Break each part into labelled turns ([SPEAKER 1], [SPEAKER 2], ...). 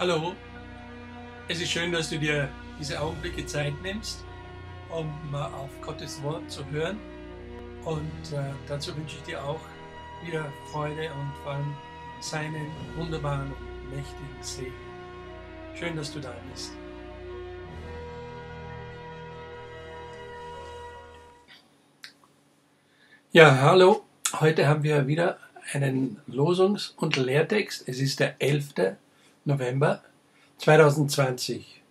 [SPEAKER 1] Hallo, es ist schön, dass du dir diese Augenblicke Zeit nimmst, um auf Gottes Wort zu hören. Und äh, dazu wünsche ich dir auch wieder Freude und vor allem seinen wunderbaren und mächtigen Segen. Schön, dass du da bist. Ja, hallo. Heute haben wir wieder einen Losungs- und Lehrtext. Es ist der 11. November 2020.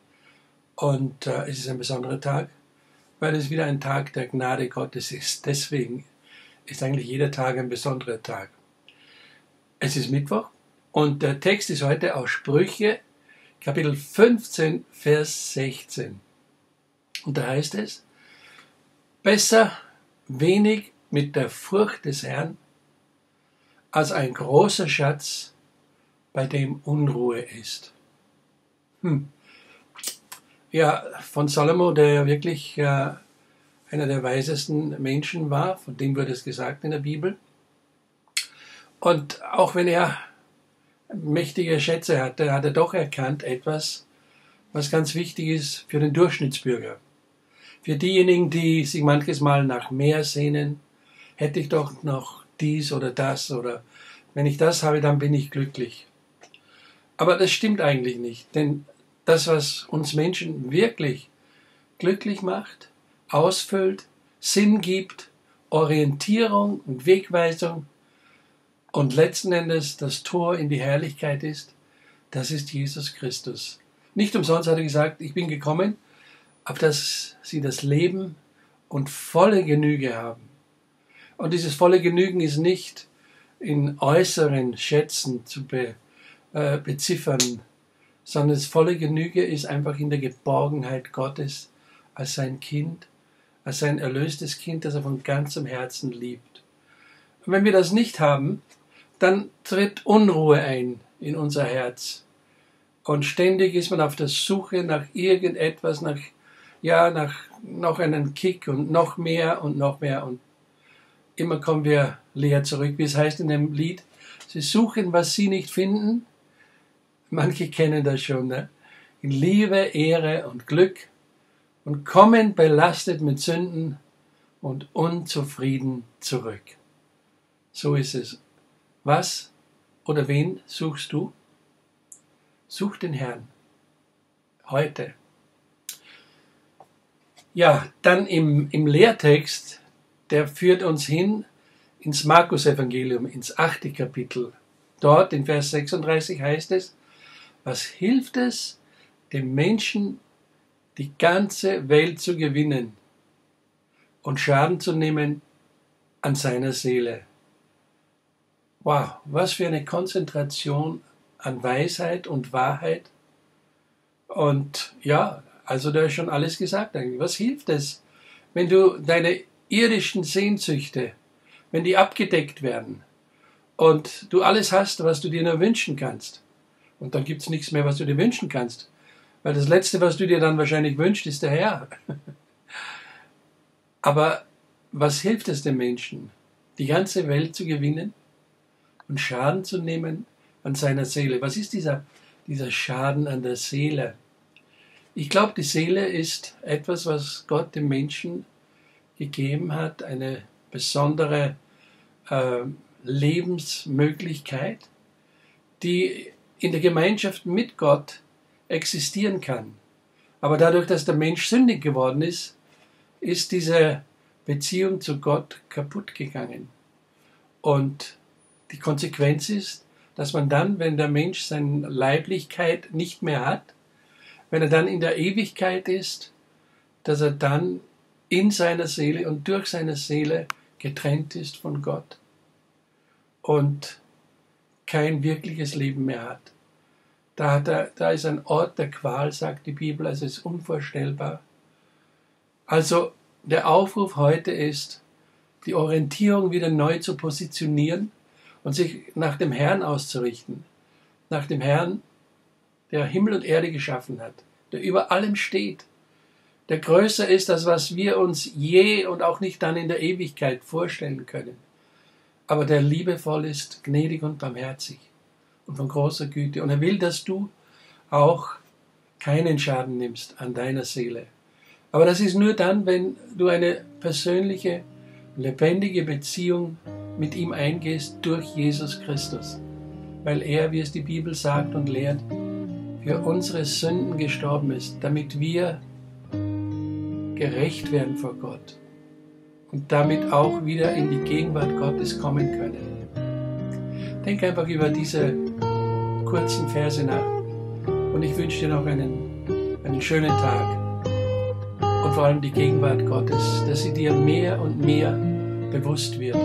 [SPEAKER 1] Und äh, es ist ein besonderer Tag, weil es wieder ein Tag der Gnade Gottes ist. Deswegen ist eigentlich jeder Tag ein besonderer Tag. Es ist Mittwoch und der Text ist heute aus Sprüche, Kapitel 15, Vers 16. Und da heißt es, besser wenig mit der Furcht des Herrn als ein großer Schatz bei dem Unruhe ist. Hm. Ja, von Salomo, der ja wirklich äh, einer der weisesten Menschen war, von dem wird es gesagt in der Bibel. Und auch wenn er mächtige Schätze hatte, hat er doch erkannt etwas, was ganz wichtig ist für den Durchschnittsbürger. Für diejenigen, die sich manches Mal nach mehr sehnen, hätte ich doch noch dies oder das oder wenn ich das habe, dann bin ich glücklich. Aber das stimmt eigentlich nicht, denn das, was uns Menschen wirklich glücklich macht, ausfüllt, Sinn gibt, Orientierung und Wegweisung und letzten Endes das Tor in die Herrlichkeit ist, das ist Jesus Christus. Nicht umsonst hat er gesagt, ich bin gekommen, auf dass sie das Leben und volle Genüge haben. Und dieses volle Genügen ist nicht in äußeren Schätzen zu be, äh, beziffern, sondern das volle Genüge ist einfach in der Geborgenheit Gottes als sein Kind, als sein erlöstes Kind, das er von ganzem Herzen liebt. Und wenn wir das nicht haben, dann tritt Unruhe ein in unser Herz. Und ständig ist man auf der Suche nach irgendetwas, nach, ja, nach noch einen Kick und noch mehr und noch mehr. Und immer kommen wir leer zurück, wie es heißt in dem Lied. Sie suchen, was sie nicht finden. Manche kennen das schon. Ne? Liebe, Ehre und Glück und kommen belastet mit Sünden und unzufrieden zurück. So ist es. Was oder wen suchst du? Such den Herrn. Heute. Ja, dann im, im Lehrtext der führt uns hin ins Markus-Evangelium, ins achte Kapitel. Dort in Vers 36 heißt es, was hilft es, dem Menschen die ganze Welt zu gewinnen und Schaden zu nehmen an seiner Seele? Wow, was für eine Konzentration an Weisheit und Wahrheit. Und ja, also da ist schon alles gesagt eigentlich. Was hilft es, wenn du deine irdischen Sehnsüchte, wenn die abgedeckt werden und du alles hast, was du dir nur wünschen kannst, und dann gibt es nichts mehr, was du dir wünschen kannst, weil das Letzte, was du dir dann wahrscheinlich wünschst, ist der Herr. Aber was hilft es dem Menschen, die ganze Welt zu gewinnen und Schaden zu nehmen an seiner Seele? Was ist dieser, dieser Schaden an der Seele? Ich glaube, die Seele ist etwas, was Gott dem Menschen gegeben hat, eine besondere äh, Lebensmöglichkeit, die in der Gemeinschaft mit Gott existieren kann. Aber dadurch, dass der Mensch sündig geworden ist, ist diese Beziehung zu Gott kaputt gegangen. Und die Konsequenz ist, dass man dann, wenn der Mensch seine Leiblichkeit nicht mehr hat, wenn er dann in der Ewigkeit ist, dass er dann in seiner Seele und durch seine Seele getrennt ist von Gott und kein wirkliches Leben mehr hat. Da, er, da ist ein Ort der Qual, sagt die Bibel, also es ist unvorstellbar. Also der Aufruf heute ist, die Orientierung wieder neu zu positionieren und sich nach dem Herrn auszurichten. Nach dem Herrn, der Himmel und Erde geschaffen hat, der über allem steht, der größer ist, als was wir uns je und auch nicht dann in der Ewigkeit vorstellen können. Aber der liebevoll ist, gnädig und barmherzig und von großer Güte. Und er will, dass du auch keinen Schaden nimmst an deiner Seele. Aber das ist nur dann, wenn du eine persönliche, lebendige Beziehung mit ihm eingehst durch Jesus Christus. Weil er, wie es die Bibel sagt und lehrt, für unsere Sünden gestorben ist, damit wir gerecht werden vor Gott und damit auch wieder in die Gegenwart Gottes kommen können. Denk einfach über diese kurzen Verse nach. Und ich wünsche dir noch einen, einen schönen Tag. Und vor allem die Gegenwart Gottes, dass sie dir mehr und mehr bewusst wird.